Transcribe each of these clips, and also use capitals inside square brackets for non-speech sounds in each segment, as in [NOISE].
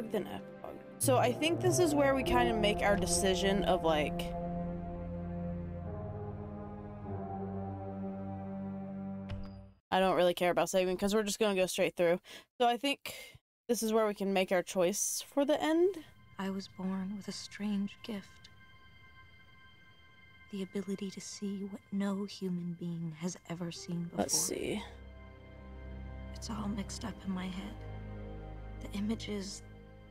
then epilogue. So I think this is where we kind of make our decision of like. I don't really care about saving because we're just gonna go straight through. So I think this is where we can make our choice for the end. I was born with a strange gift. The ability to see what no human being has ever seen before. Let's see. It's all mixed up in my head. The images,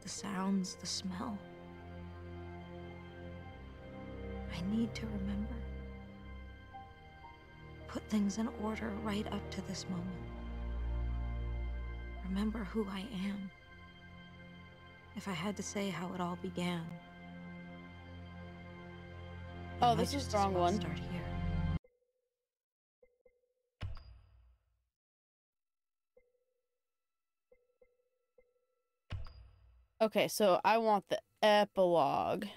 the sounds, the smell. I need to remember. Put things in order right up to this moment. Remember who I am. If I had to say how it all began. Oh, this is the wrong one. Start here. Okay, so I want the epilogue.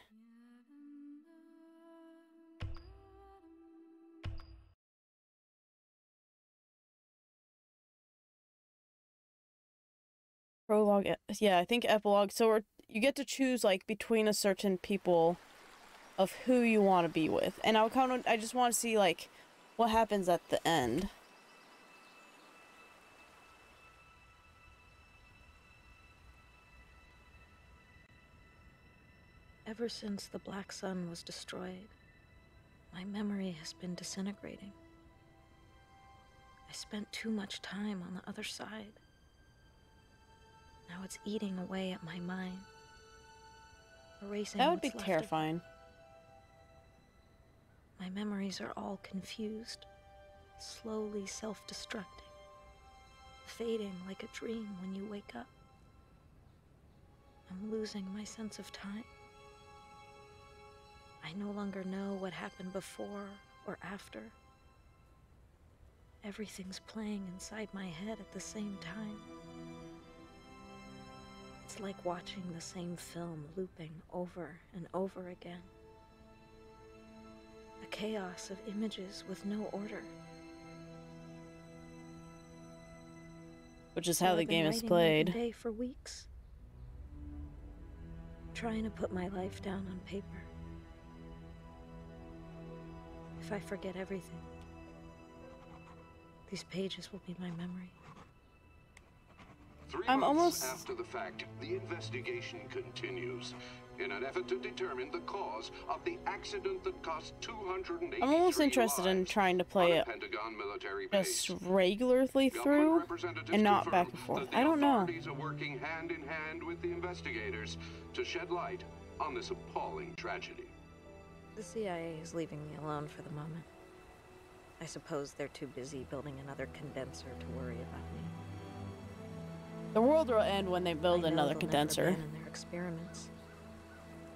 Prologue, yeah, I think epilogue. So you get to choose like between a certain people of who you want to be with, and I kind of, I just want to see like what happens at the end. Ever since the Black Sun was destroyed, my memory has been disintegrating. I spent too much time on the other side. Now it's eating away at my mind, erasing That would be what's left of it. terrifying. My memories are all confused, slowly self destructing, fading like a dream when you wake up. I'm losing my sense of time. I no longer know what happened before or after. Everything's playing inside my head at the same time. It's like watching the same film looping over and over again. A chaos of images with no order. Which is how I've the game is played. Day for weeks, trying to put my life down on paper. If I forget everything, these pages will be my memory. Three I'm months almost- after the fact, the investigation continues in an effort to determine the cause of the accident that cost 283 I'm almost interested in trying to play it Pentagon military just regularly through and not back and forth. I don't know. Authorities are working hand in hand with the investigators to shed light on this appalling tragedy. The CIA is leaving me alone for the moment. I suppose they're too busy building another condenser to worry about me. The world will end when they build I another condenser. Never their experiments.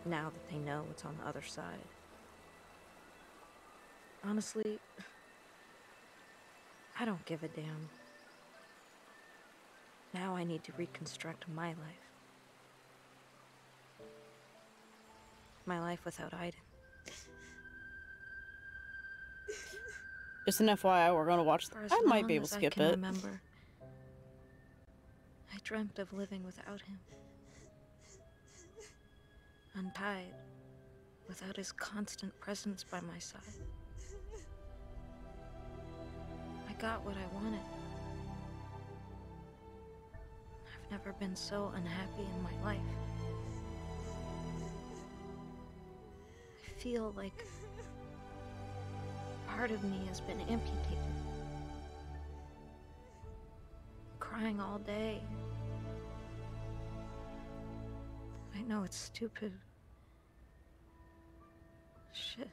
Now that they know what's on the other side. Honestly, I don't give a damn. Now I need to reconstruct my life. My life without Aiden. Just an FYI, we're gonna watch. I might be able to skip can it. Remember, I dreamt of living without him, untied, without his constant presence by my side. I got what I wanted. I've never been so unhappy in my life. Feel like part of me has been amputated. Crying all day. I know it's stupid. Shit.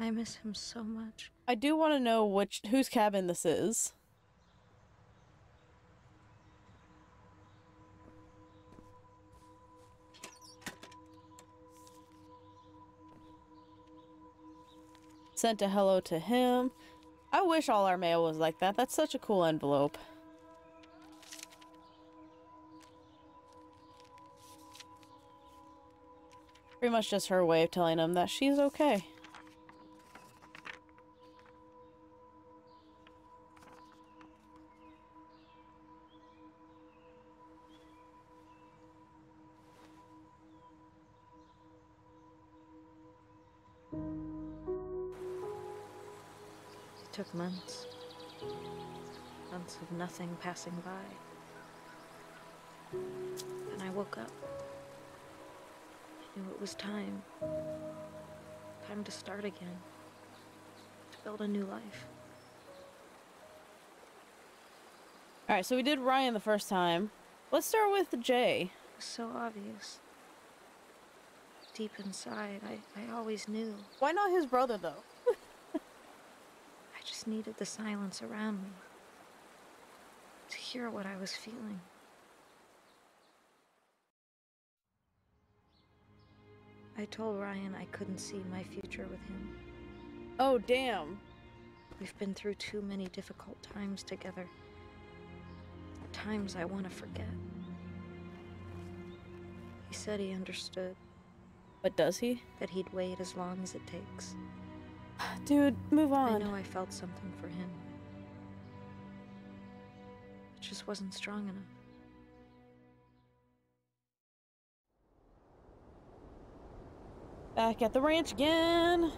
I miss him so much. I do want to know which whose cabin this is. Sent a hello to him. I wish all our mail was like that. That's such a cool envelope. Pretty much just her way of telling him that she's okay. Months. Months of nothing passing by. Then I woke up. I knew it was time. Time to start again. To build a new life. Alright, so we did Ryan the first time. Let's start with Jay. It was so obvious. Deep inside, I, I always knew. Why not his brother, though? Just needed the silence around me. To hear what I was feeling. I told Ryan I couldn't see my future with him. Oh, damn. We've been through too many difficult times together. Times I want to forget. He said he understood, But does he? that he'd wait as long as it takes. [SIGHS] Dude, move on. I know I felt something for him. It just wasn't strong enough. Back at the ranch again.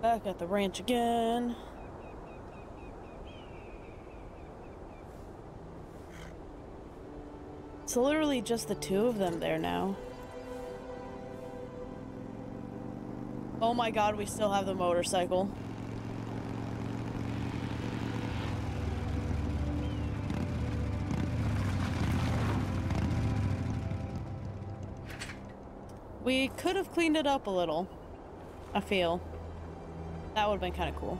Back at the ranch again. It's literally just the two of them there now. Oh my god, we still have the motorcycle. We could have cleaned it up a little. I feel. That would have been kind of cool.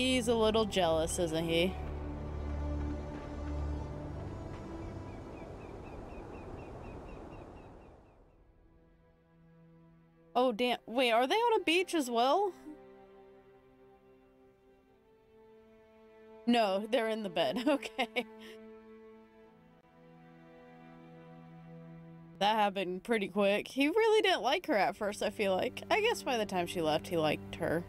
He's a little jealous, isn't he? Oh, damn. Wait, are they on a beach as well? No, they're in the bed. [LAUGHS] Okay. That happened pretty quick. He really didn't like her at first, I feel like. I guess by the time she left, he liked her.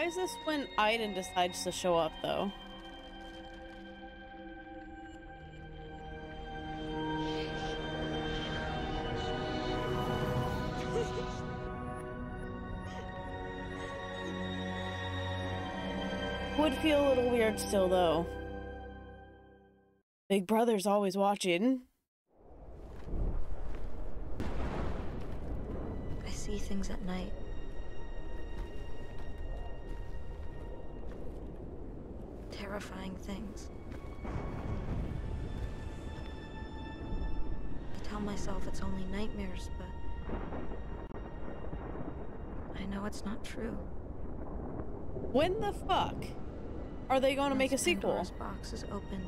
Why is this when Aiden decides to show up, though? [LAUGHS] Would feel a little weird still, though. Big Brother's always watching. I see things at night. Terrifying things. I tell myself it's only nightmares, but I know it's not true. When the fuck are they going to make a sequel? Pandora's box is open.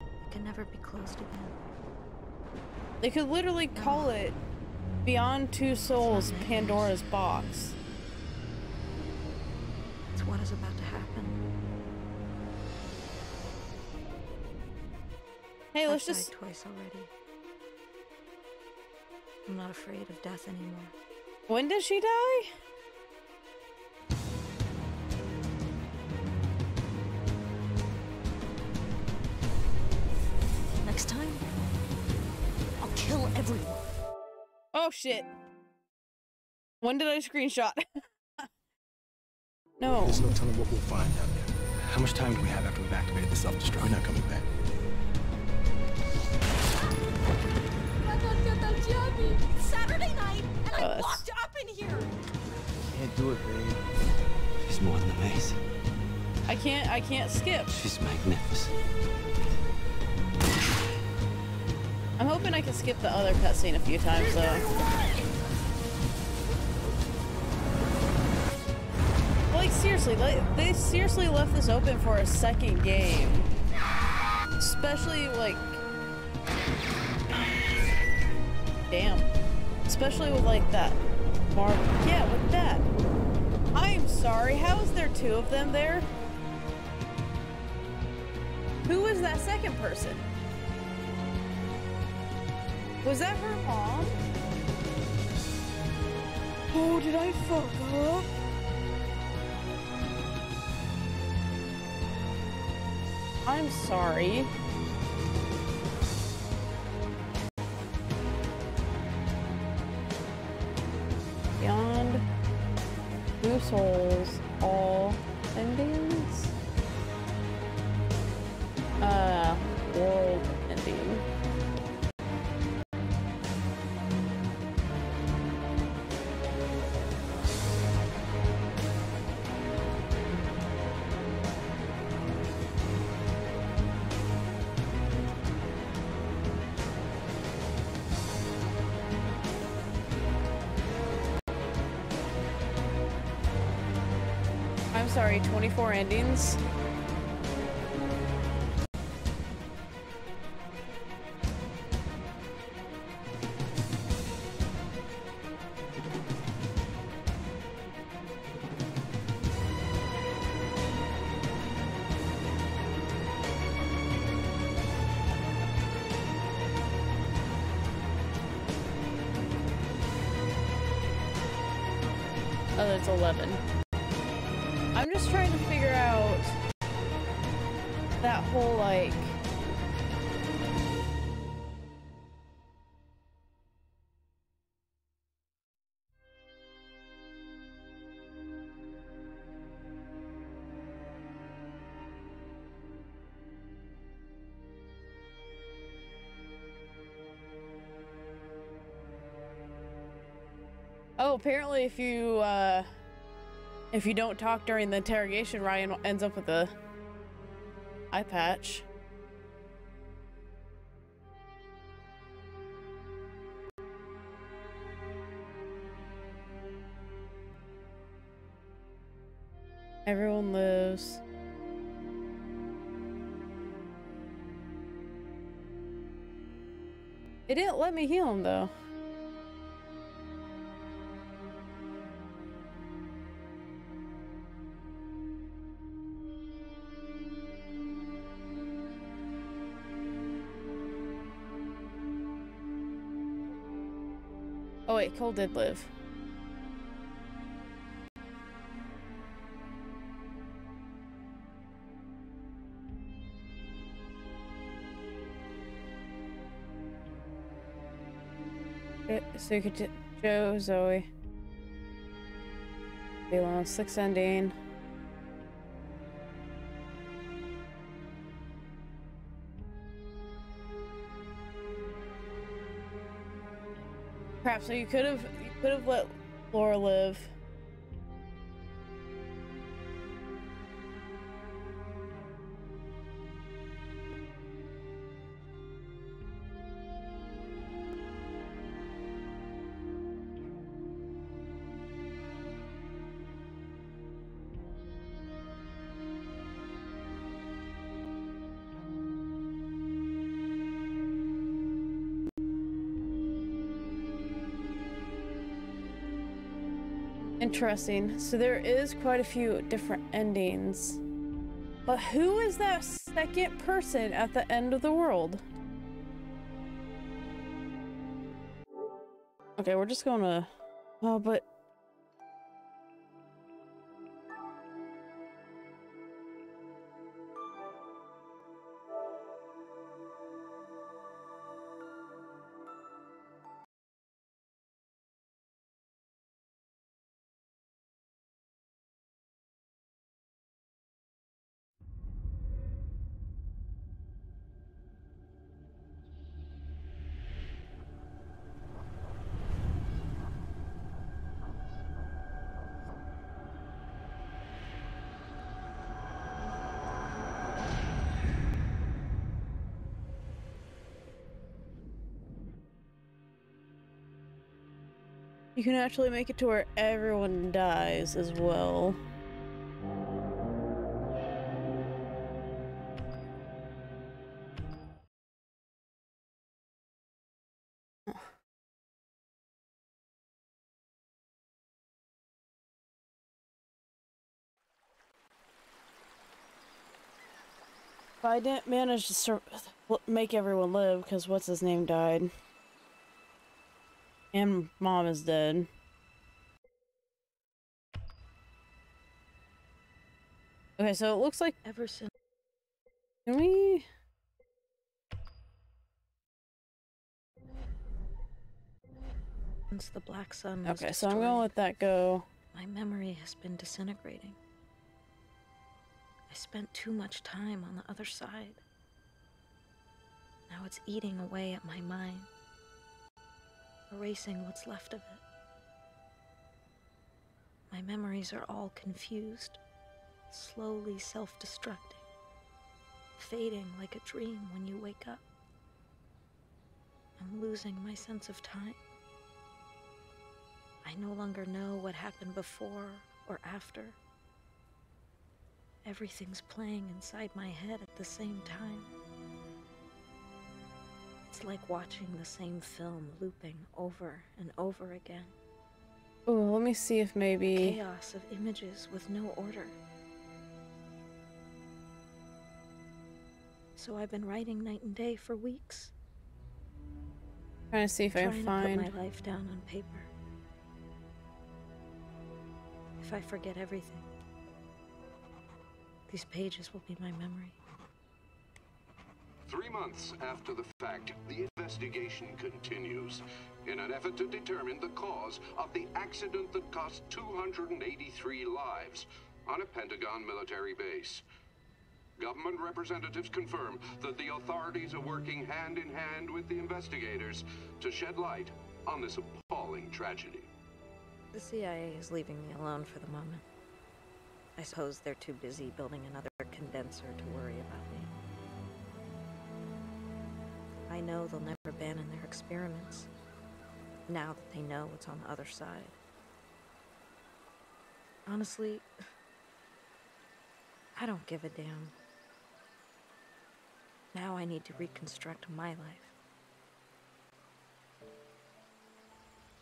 It can never be closed again. They could literally call it Beyond Two Souls Pandora's Box. It's what is about to I've let's just. died twice already. I'm not afraid of death anymore. When did she die? Next time, I'll kill everyone. Oh shit. When did I screenshot? [LAUGHS] no. There's no telling what we'll find down there. How much time do we have after we've activated the self-destruct? We're not coming back. Saturday night, and I walked up in here. Can't do it, babe. She's more than amazing. I can't I can't skip. She's magnificent. I'm hoping I can skip the other cutscene a few times though. Like seriously, they, they seriously left this open for a second game. Especially like, damn. Especially with like that, Mark. Yeah, with that. I'm sorry. How is there two of them there? Who was that second person? Was that her mom? Oh, did I fuck up? I'm sorry. Sorry, 24 endings? Oh, apparently if you uh if you don't talk during the interrogation, Ryan ends up with a eye patch. Everyone lives. It didn't let me heal him though. Cole did live. So you could Joe, Zoe. Balon, six ending. Crap, so you could have you could have let Laura live. Interesting. So there is quite a few different endings. But who is that second person at the end of the world? Okay, we're just to... Oh, but... can actually make it to where everyone dies as well. I didn't manage to make everyone live because what's his name died. And mom is dead. Okay, so it looks like Ever since can we the Black Sun Okay, so I'm gonna let that go. my memory has been disintegrating. I spent too much time on the other side. Now it's eating away at my mind, erasing what's left of it. My memories are all confused, slowly self destructing, fading like a dream when you wake up. I'm losing my sense of time. I no longer know what happened before or after. Everything's playing inside my head at the same time. It's like watching the same film looping over and over again. Oh, let me see if maybe Chaos of images with no order. So I've been writing night and day for weeks, trying to see if I trying can to find. put my life down on paper. If I forget everything, these pages will be my memory. Three months after the fact, the investigation continues in an effort to determine the cause of the accident that cost 283 lives on a Pentagon military base. Government representatives confirm that the authorities are working hand in hand with the investigators to shed light on this appalling tragedy. The CIA is leaving me alone for the moment. I suppose they're too busy building another condenser to worry about me. I know they'll never abandon their experiments, now that they know what's on the other side. Honestly, I don't give a damn. Now I need to reconstruct my life.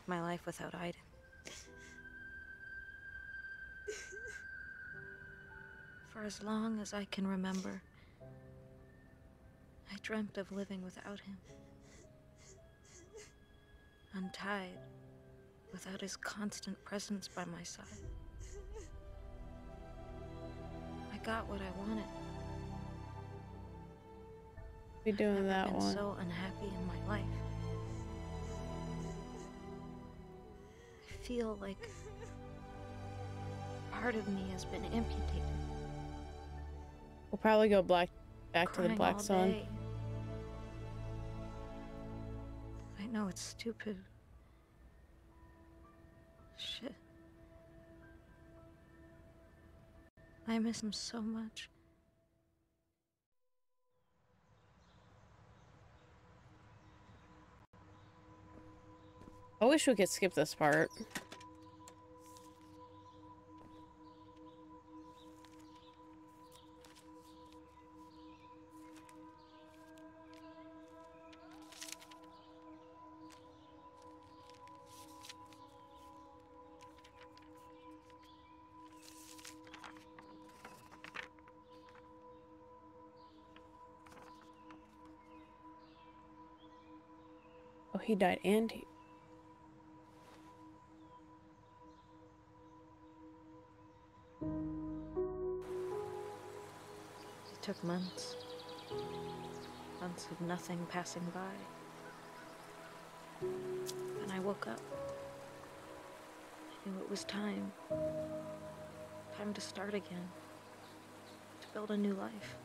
My life without Aiden. [LAUGHS] For as long as I can remember, I dreamt of living without him. Untied, without his constant presence by my side. I got what I wanted. be doing Never that been one. so unhappy in my life. I feel like part of me has been amputated. We'll probably go black back to the Black Sun. day. I know it's stupid. Shit. I miss him so much. I wish we could skip this part. He died and he. It took months. Months of nothing passing by. Then I woke up. I knew it was time. Time to start again. To build a new life.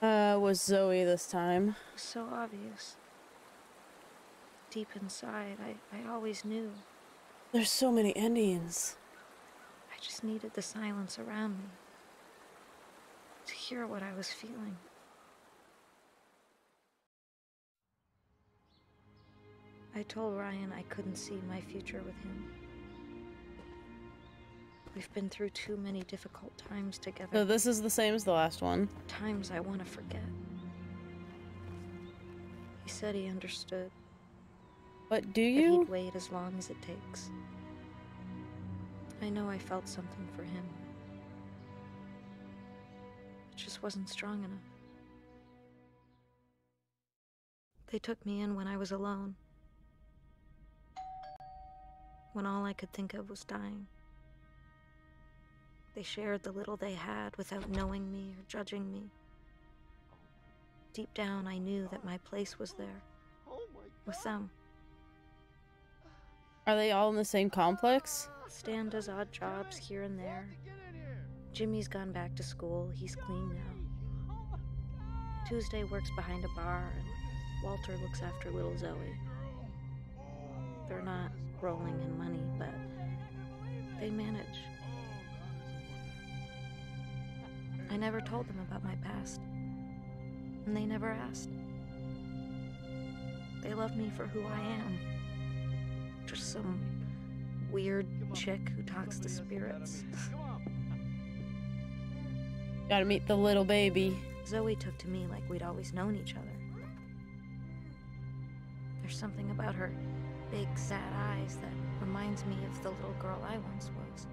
Uh, was Zoe this time. So obvious. Deep inside, I, I always knew. There's so many Indians. I just needed the silence around me. To hear what I was feeling. I told Ryan I couldn't see my future with him. We've been through too many difficult times together. So this is the same as the last one. times I want to forget. He said he understood. But do That you? he'd wait as long as it takes. I know I felt something for him. It just wasn't strong enough. They took me in when I was alone. When all I could think of was dying. They shared the little they had without knowing me or judging me. Deep down, I knew that my place was there. With them. Are they all in the same complex? Stan does odd jobs here and there. Jimmy's gone back to school. He's clean now. Tuesday works behind a bar, and Walter looks after little Zoe. They're not rolling in money, but they manage. I never told them about my past, and they never asked. They love me for who I am. Just some weird chick who talks to spirits. [LAUGHS] Gotta meet the little baby. Zoe took to me like we'd always known each other. There's something about her big, sad eyes that reminds me of the little girl I once was.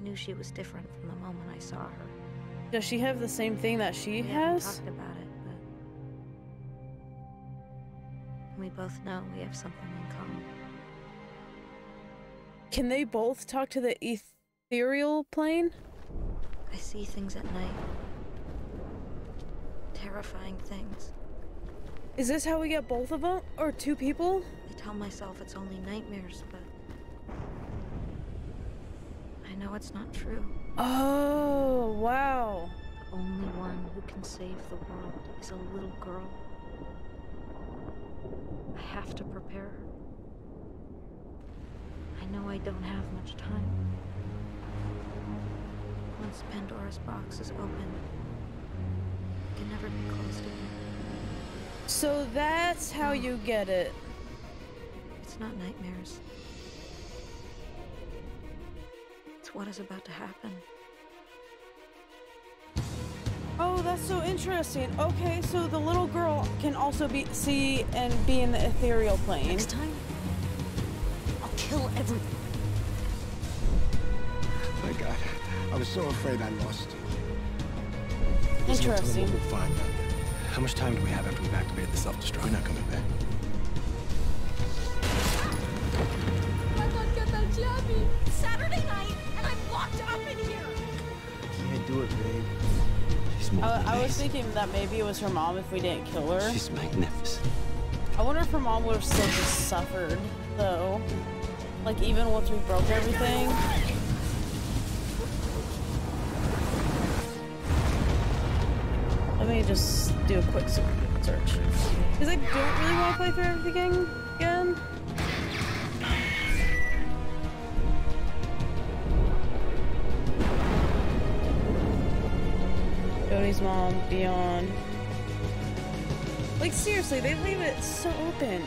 I knew she was different from the moment I saw her. Does she have the same thing that she We has? talked about it, but we both know we have something in common. Can they both talk to the ethereal plane? I see things at night. Terrifying things. Is this how we get both of them? Or two people? I tell myself it's only nightmares, but know it's not true. Oh, wow. The only one who can save the world is a little girl. I have to prepare her. I know I don't have much time. Once Pandora's box is open, it can never be closed again. So that's how you get it. It's not nightmares. It's what is about to happen. Oh, that's so interesting. Okay, so the little girl can also be see and be in the ethereal plane. Next time, I'll kill everyone. My God, I was so afraid I lost you. Listen, we'll tell them Interesting. we'll find out. How much time do we have after we've activated the self-destruct? We're not coming back. More I, I was thinking that maybe it was her mom if we didn't kill her. She's magnificent. I wonder if her mom would have still just suffered, though. Like, even once we broke everything. Let me just do a quick search. Because I don't really want to play through everything Jodie's mom, Beyond. Like, seriously, they leave it so open.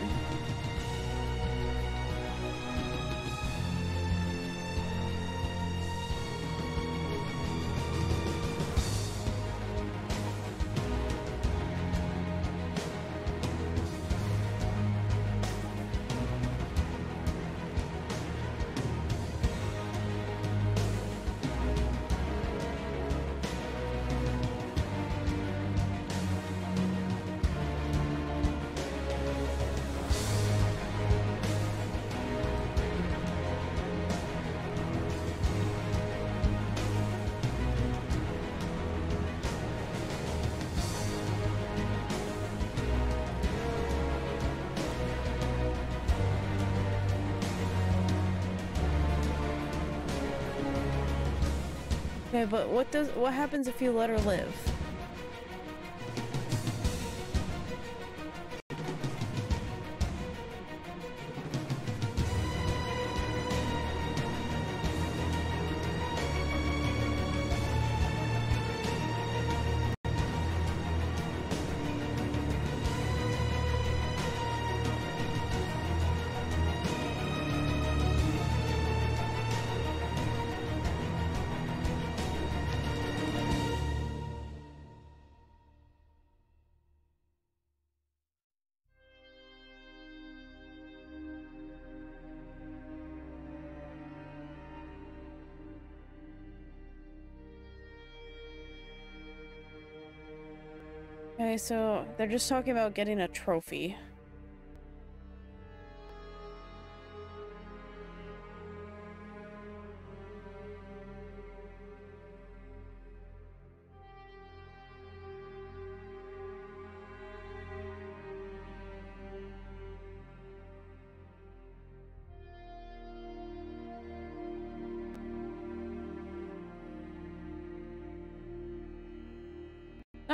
Okay, but what does what happens if you let her live? So they're just talking about getting a trophy.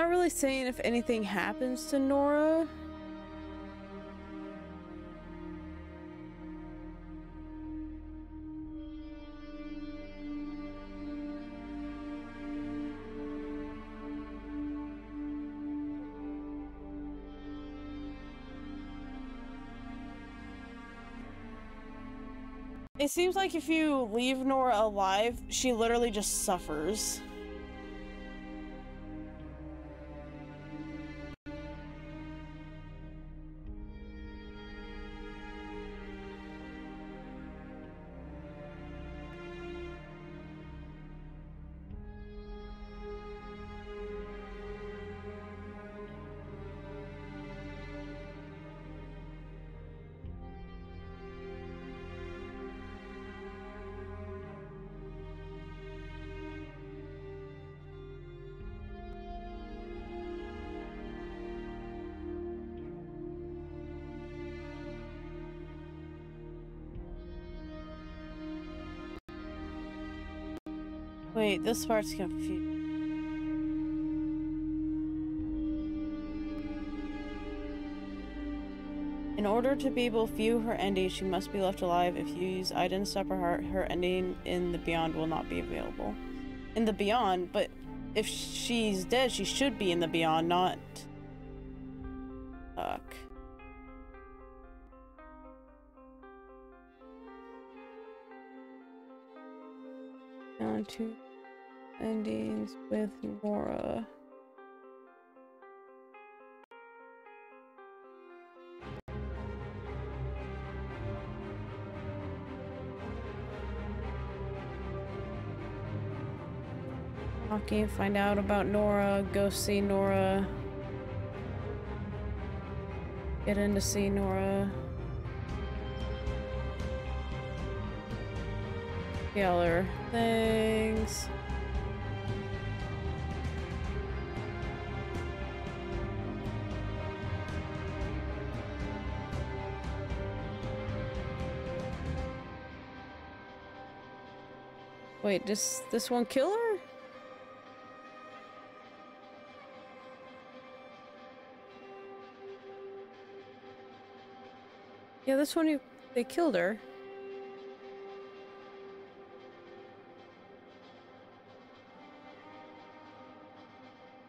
Not really saying if anything happens to Norah. It seems like if you leave Norah alive, she literally just suffers. Wait, this part's confusing. In order to be able to view her ending, she must be left alive. If you use Aiden to stop her heart, her ending in the Beyond will not be available. In the Beyond, but if she's dead, she should be in the Beyond, not... Fuck. Down to endings with Norah. Talking, find out about Norah, go see Norah. Get in to see Norah. The other things. Wait, does this one kill her? Yeah, this one you they killed her.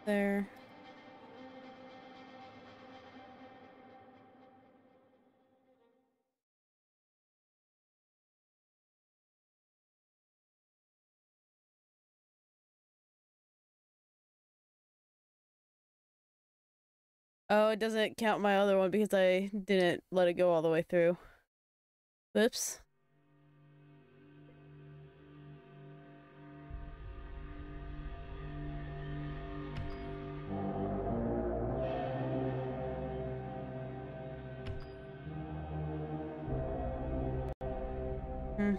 There. Oh, it doesn't count my other one because I didn't let it go all the way through. Whoops. Hmm.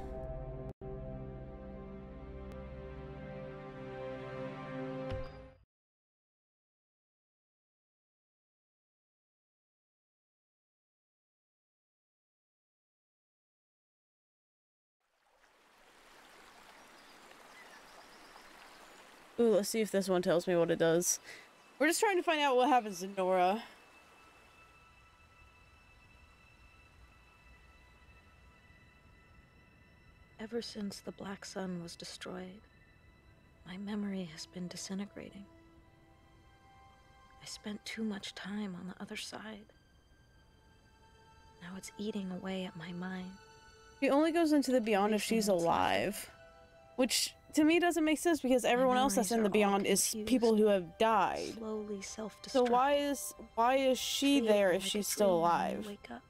Ooh, let's see if this one tells me what it does. We're just trying to find out what happens to Norah. Ever since the Black Sun was destroyed, my memory has been disintegrating. I spent too much time on the other side. Now it's eating away at my mind. She only goes into the beyond if she's Everything that's left of alive. Which to me doesn't make sense because everyone else that's in the beyond is people who have died. Slowly self-destruct. So why is why is she there if like she's still dream when I alive? Wake up.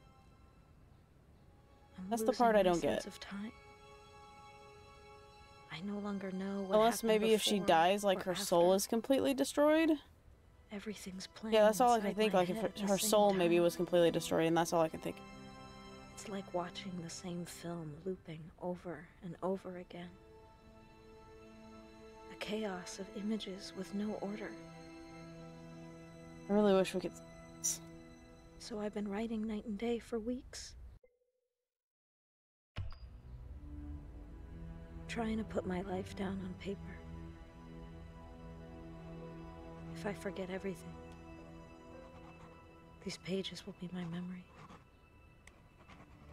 I'm That's the part I don't get. Of time. I no longer know what Unless maybe if she dies, like her soul is completely destroyed. Everything's playing. Yeah, that's all I can think. Like if her, her soul maybe was completely destroyed, and that's all I can think. It's like watching the same film looping over and over again. A chaos of images with no order. I really wish we could. So I've been writing night and day for weeks. Trying to put my life down on paper. If I forget everything, these pages will be my memory.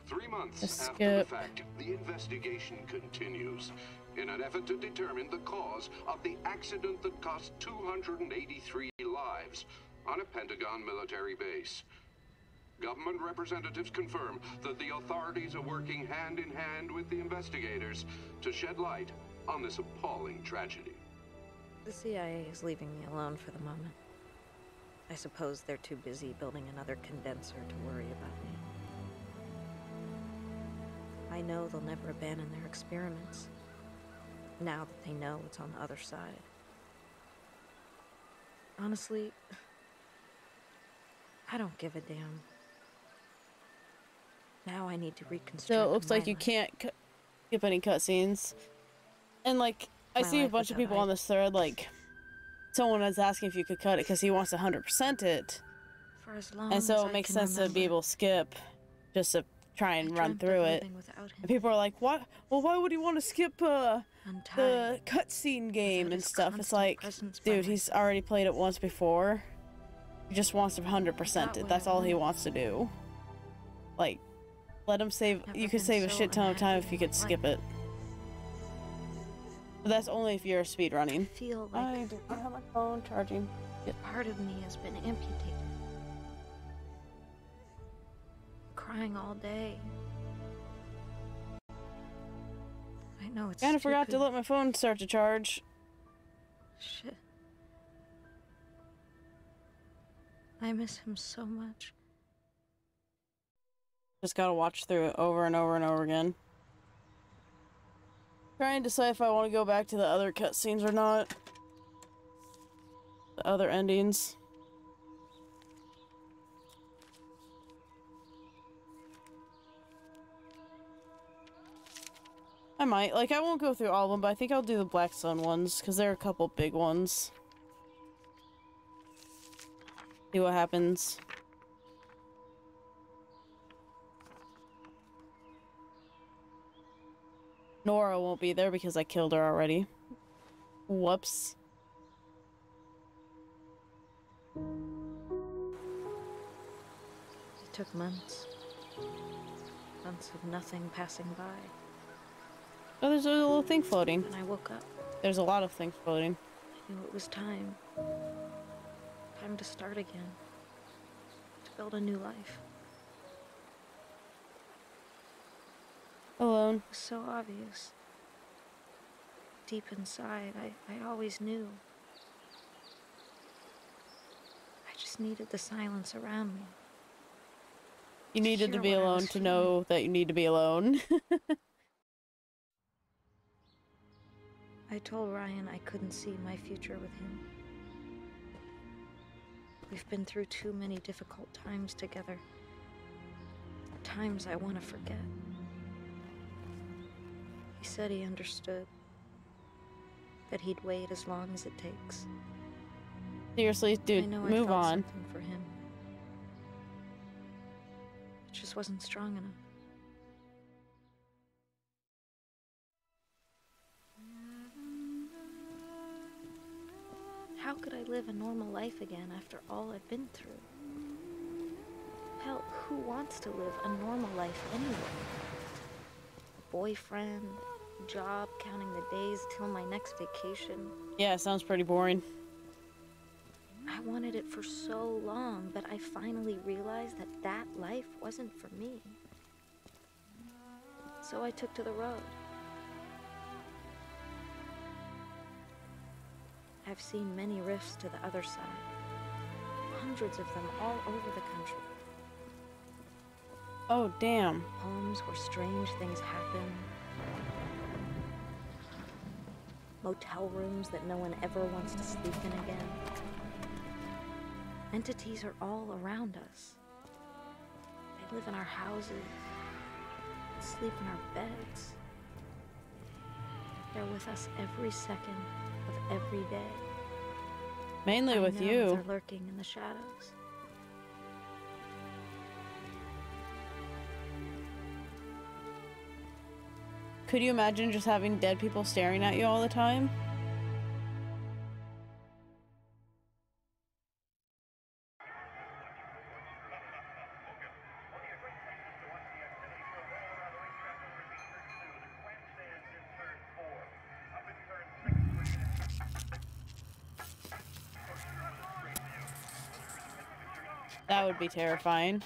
Three months Just after the fact, the investigation continues in an effort to determine the cause of the accident that cost 283 lives on a Pentagon military base. Government representatives confirm that the authorities are working hand in hand with the investigators to shed light on this appalling tragedy. The CIA is leaving me alone for the moment. I suppose they're too busy building another condenser to worry about me. I know they'll never abandon their experiments, now that they know it's on the other side. Honestly, I don't give a damn. Now I need to reconstruct. So it looks like you life. can't skip any cutscenes. And like, I My see a bunch of people on this thread, like, someone is asking if you could cut it because he wants to 100% it. For as long And so I it makes sense to be able to skip just to try I and run through it. living without him. And people are like, what? Well, why would he want to skip uh, the cutscene game and stuff? It's like, dude, my he's already played it once before. He just wants to 100% Not it. That's all he wants to do. Like, let him save. Never you could been save a shit ton of time if you could my skip it. But that's only if you're speed I feel like I do not have my phone charging. part of me has been amputated. Crying all day. I know it's Kind of forgot to let my phone start to charge. Shit. I miss him so much. Just gotta watch through it over and over and over again. Trying to decide if I want to go back to the other cutscenes or not. The other endings. I might. Like, I won't go through all of them, but I think I'll do the Black Sun ones, because there are a couple big ones. See what happens. Norah won't be there because I killed her already. Whoops. It took months. Months of nothing passing by. Oh, there's a little thing floating. When I woke up, There's a lot of things floating. I knew it was time. Time to start again. To build a new life. Alone. It was so obvious. Deep inside, I, I always knew. I just needed the silence around me. You needed to be alone to know that you need to be alone. [LAUGHS] I told Ryan I couldn't see my future with him. We've been through too many difficult times together. Times I want to forget. He said he understood. That he'd wait as long as it takes. Seriously, dude, I know I move felt on. something for him. It just wasn't strong enough. How could I live a normal life again after all I've been through? Hell, who wants to live a normal life anyway? A boyfriend, job, counting the days till my next vacation. Yeah, sounds pretty boring. I wanted it for so long, but I finally realized that that life wasn't for me. So I took to the road. I've seen many rifts to the other side, hundreds of them all over the country. Oh, damn. Homes where strange things happen, motel rooms that no one ever wants to sleep in again. Entities are all around us. They live in our houses, sleep in our beds. They're with us every second every day. Mainly with Unknowns you. are lurking in the shadows. Could you imagine just having dead people staring at you all the time? That would be terrifying.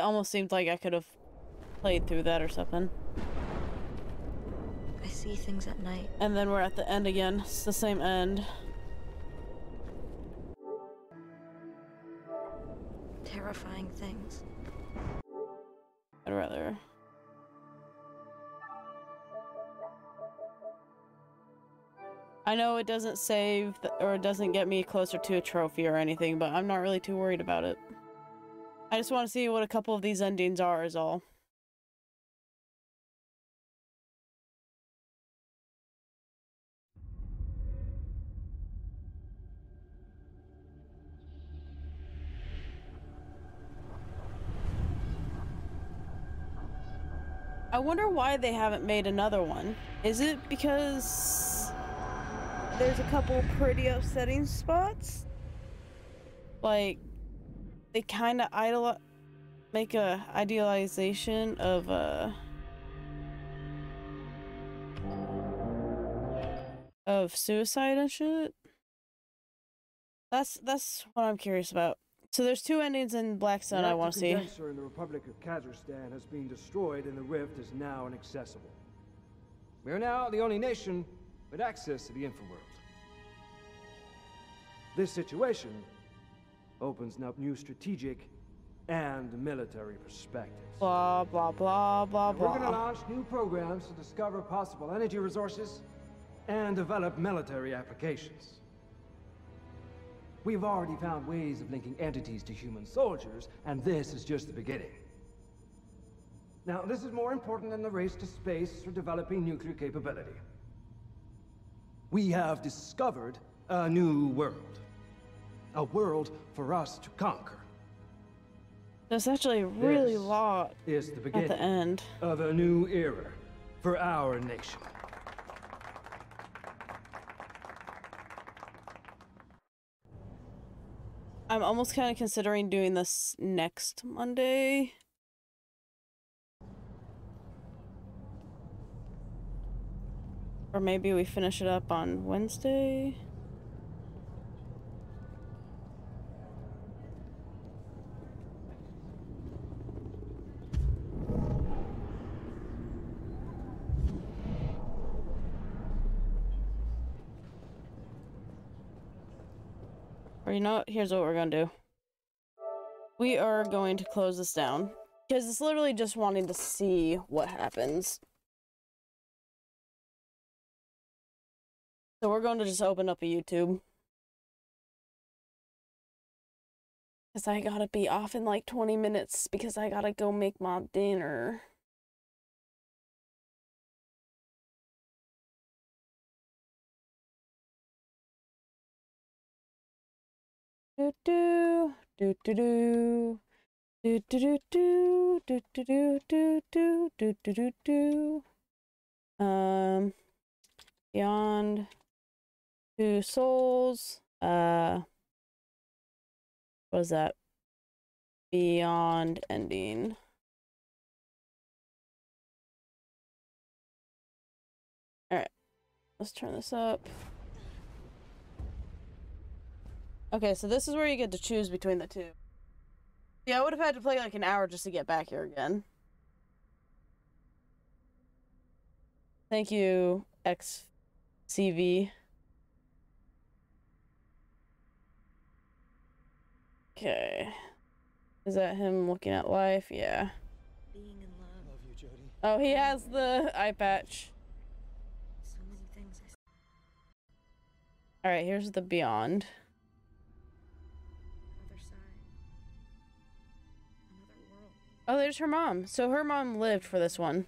Almost seemed like I could have played through that or something. I see things at night. And then we're at the end again. It's the same end. Terrifying things. I'd rather. I know it doesn't save or it doesn't get me closer to a trophy or anything, but I'm not really too worried about it. I just want to see what a couple of these endings are, is all. I wonder why they haven't made another one. Is it because there's a couple pretty upsetting spots? Like they kind of idol make a idealization of uh of suicide and shit. That's that's what I'm curious about. So there's two endings in Black Sun I want to see. The in the Republic of Kazakhstan has been destroyed and the rift is now inaccessible. We are now the only nation with access to the Infraworld. This situation opens up new strategic and military perspectives. Blah blah blah blah And We're going to launch new programs to discover possible energy resources and develop military applications. We've already found ways of linking entities to human soldiers, and this is just the beginning. Now, this is more important than the race to space or developing nuclear capability. We have discovered a new world. A world for us to conquer. There's actually really This lot Is the at beginning the end. of a new era for our nation. I'm almost kind of considering doing this next Monday. Or maybe we finish it up on Wednesday. Or you know what? Here's what we're gonna do. We are going to close this down. Because it's literally just wanting to see what happens. So we're going to just open up a YouTube. Because I gotta be off in like 20 minutes because I gotta go make my dinner. Do do do do do do do do do do do do do do do do do um beyond two souls uh what is that beyond ending all right let's turn this up Okay, so this is where you get to choose between the two. Yeah, I would have had to play like an hour just to get back here again. Thank you, XCV. Okay. Is that him looking at life? Yeah. Being in love. Love you, Jodie. Oh, he has the eye patch. So many things I All right, here's the beyond. Oh, there's her mom. So her mom lived for this one.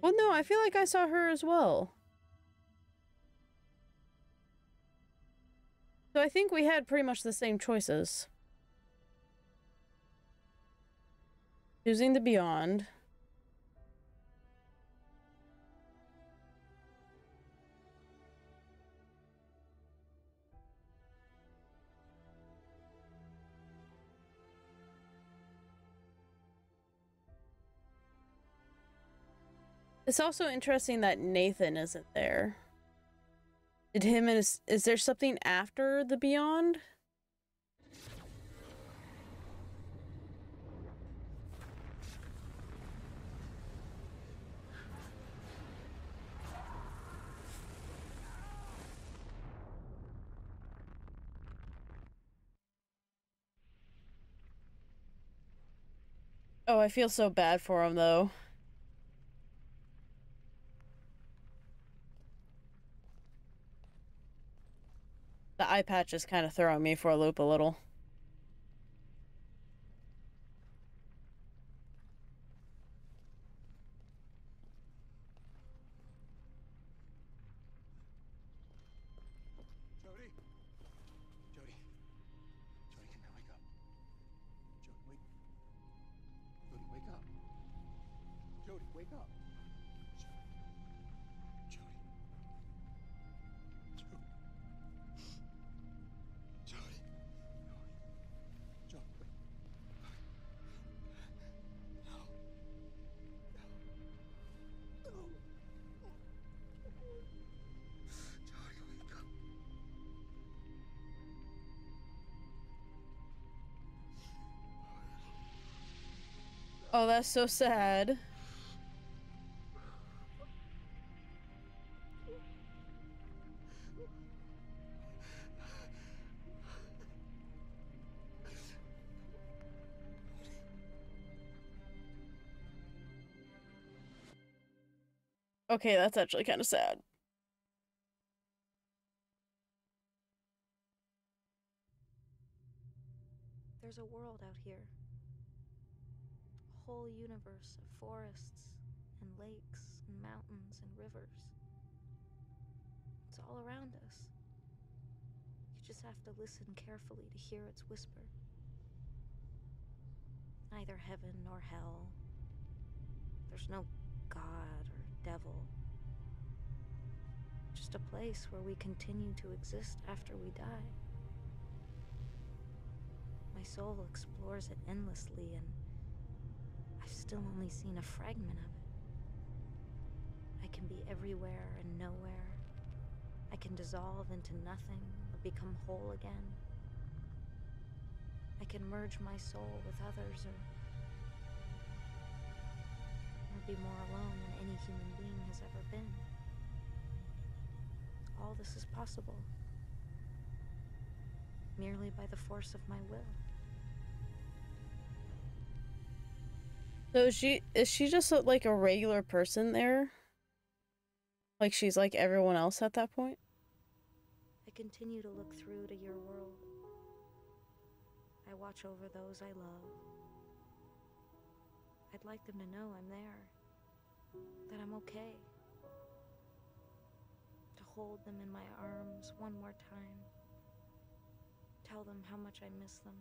Well, no, I feel like I saw her as well. So I think we had pretty much the same choices. Choosing the beyond. It's also interesting that Nathan isn't there. Did him and his, is there something after the beyond? Oh, I feel so bad for him though. The eye patch is kind of throwing me for a loop a little. Oh, that's so sad. Okay, that's actually kind of sad. There's a world whole universe of forests and lakes and mountains and rivers. It's all around us. You just have to listen carefully to hear its whisper. Neither heaven nor hell. There's no god or devil. Just a place where we continue to exist after we die. My soul explores it endlessly, and I've still only seen a fragment of it. I can be everywhere and nowhere. I can dissolve into nothing or become whole again. I can merge my soul with others or, or be more alone than any human being has ever been. All this is possible merely by the force of my will. So is she is she just a, like a regular person there? Like she's like everyone else at that point? I continue to look through to your world. I watch over those I love. I'd like them to know I'm there, that I'm okay. To hold them in my arms one more time. Tell them how much I miss them.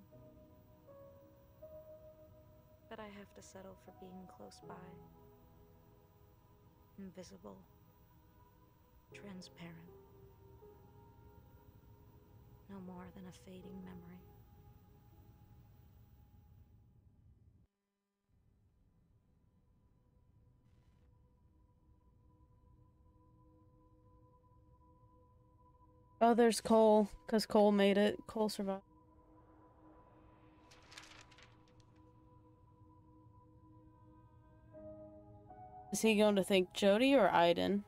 But I have to settle for being close by. Invisible. Transparent. No more than a fading memory. Oh, there's Cole, because Cole made it. Cole survived. Is he going to think Jodie or Aiden?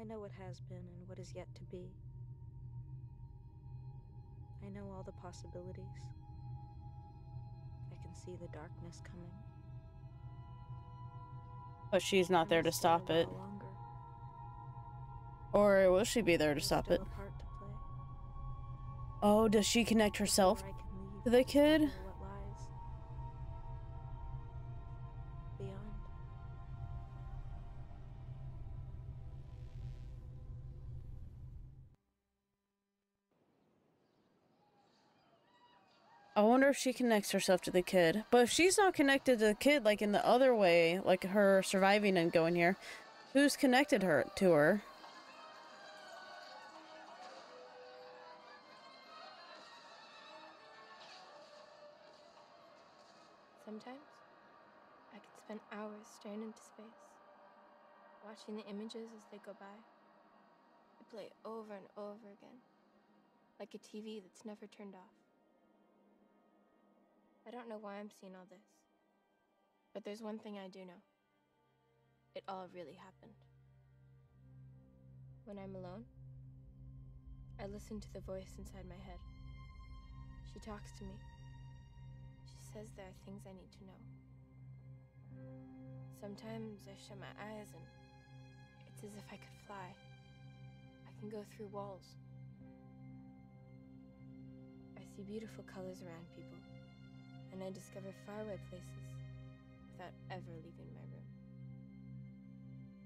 I know what has been and what is yet to be. I know all the possibilities. I can see the darkness coming. But she's not there to must stay a stop it. longer. Or will she be there to There's stop it? to. Oh, does she connect herself Before I can leave to the kid? If she connects herself to the kid. But if she's not connected to the kid, like in the other way, like her surviving and going here, who's connected her to her? Sometimes, I could spend hours staring into space, watching the images as they go by. They play over and over again, like a TV that's never turned off. I don't know why I'm seeing all this, but there's one thing I do know. It all really happened. When I'm alone, I listen to the voice inside my head. She talks to me. She says there are things I need to know. Sometimes I shut my eyes and it's as if I could fly. I can go through walls. I see beautiful colors around people, and I discover faraway places without ever leaving my room.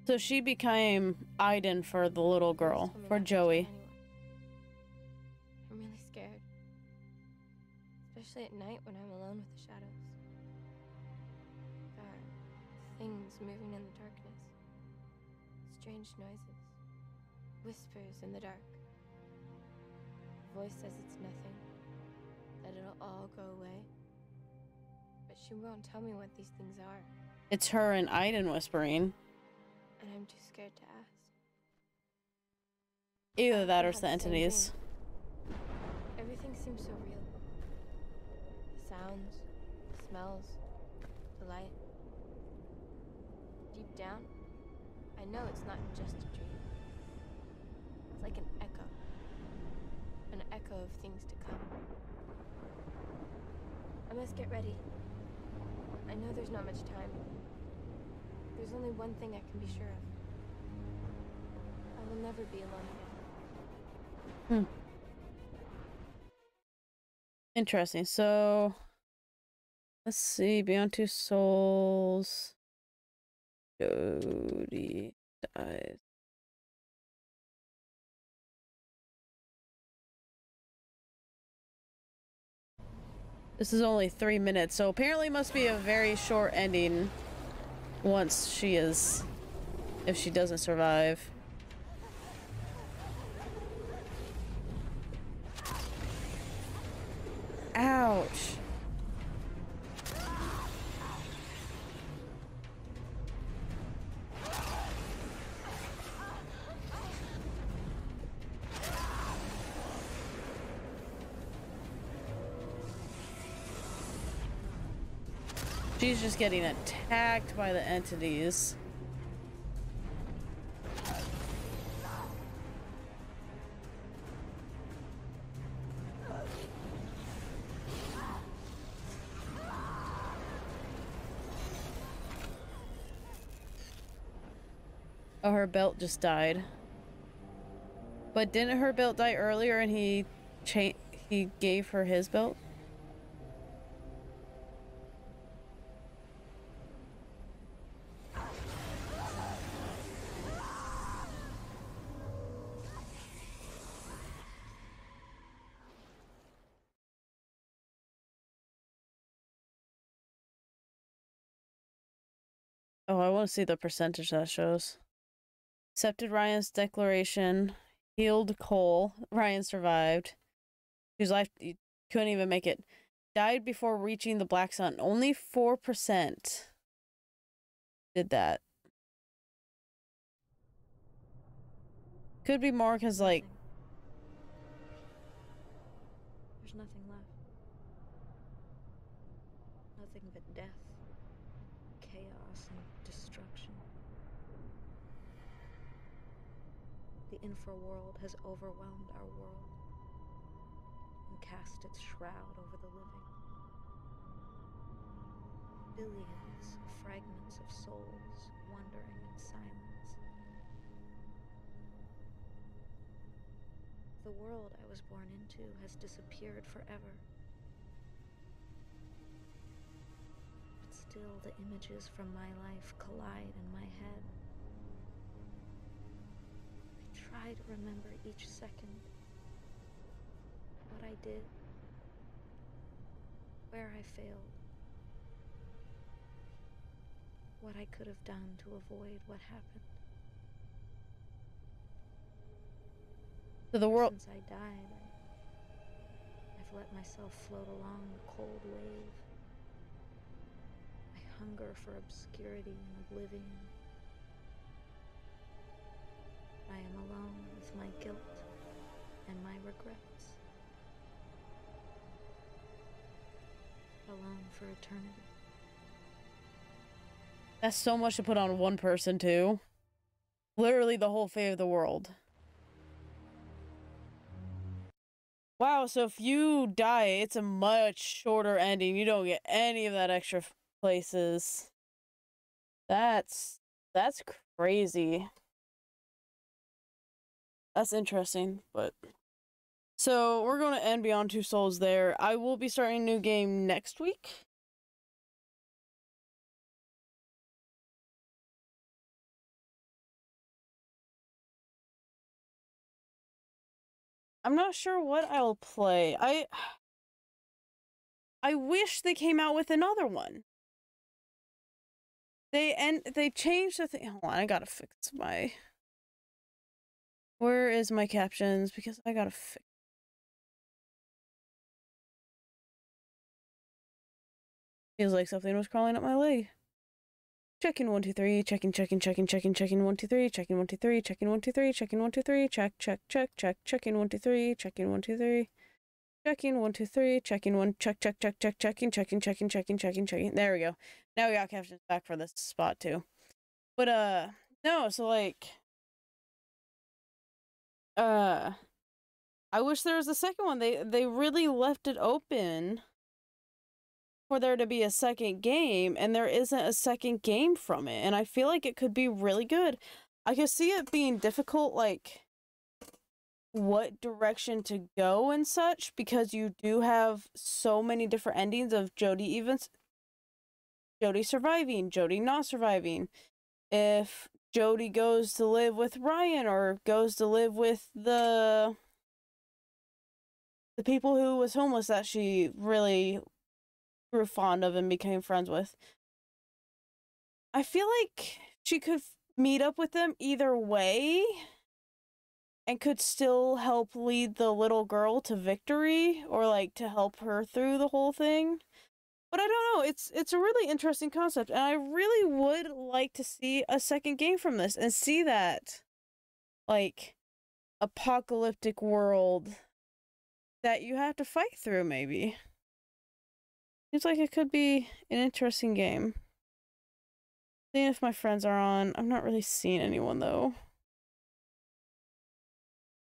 So she became Aiden for the little girl, for not to tell Joey. I'm really scared, especially at night when I'm alone with the shadows. There are things moving in the darkness, strange noises, whispers in the dark. The voice says it's nothing, that it'll all go away. But she won't tell me what these things are, It's her and Aiden whispering. and I'm too scared to ask. Either that or it's the the entities. Everything seems so real. The sounds, the smells, the light. Deep down, I know it's not just a dream. It's like an echo. An echo of things to come. I must get ready. I know there's not much time. There's only one thing I can be sure of. I will never be alone again. Hmm. Interesting. So let's see. Beyond Two Souls. Jodie dies. This is only three minutes, so apparently must be a very short ending once she is if she doesn't survive. Ouch. She's just getting attacked by the entities. Oh, her belt just died. But didn't her belt die earlier and he cha- he gave her his belt? Want to see the percentage that shows. Accepted Ryan's declaration. Healed Cole. [LAUGHS] Ryan survived. Whose life you couldn't even make it. Died before reaching the Black Sun. Only 4% did that. Could be more because, like, infraworld has overwhelmed our world and cast its shroud over the living. Billions of fragments of souls wandering in silence. The world I was born into has disappeared forever. But still, the images from my life collide in my head. Try to remember each second. What I did. Where I failed. What I could have done to avoid what happened. to the world. Since I died, I, I've let myself float along the cold wave. I hunger for obscurity and oblivion. I am alone with my guilt and my regrets. Alone for eternity. That's so much to put on one person, too. Literally the whole fate of the world. Wow, so if you die, it's a much shorter ending. You don't get any of that extra places. That's that's crazy. That's interesting, but so we're going to end Beyond Two Souls there. I will be starting a new game next week. I'm not sure what I'll play. I I wish they came out with another one. They and they changed the thing. Hold on, I gotta fix my. Where is my captions? Because I gotta fix. Feels like something was crawling up my leg. Checking one two three, checking checking checking checking checking one two three, checking one two three, checking one two three, checking one two three, check check check check checking one two three, checking one two three, checking one two three, checking one check check check check checking checking checking checking checking checking. There we go. Now we got captions back for this spot too. But uh no, so like uh I wish there was a second one. They they really left it open for there to be a second game and there isn't a second game from it and i feel like it could be really good i could see it being difficult like what direction to go and such because you do have so many different endings of jodie even jodie surviving jodie not surviving if jodie goes to live with ryan or goes to live with the the people who was homeless that she really grew fond of and became friends with. I feel like she could meet up with them either way and could still help lead the little girl to victory or like to help her through the whole thing. But I don't know, it's it's a really interesting concept and I really would like to see a second game from this and see that like apocalyptic world that you have to fight through maybe. Seems like it could be an interesting game. Seeing if my friends are on. I'm not really seeing anyone though.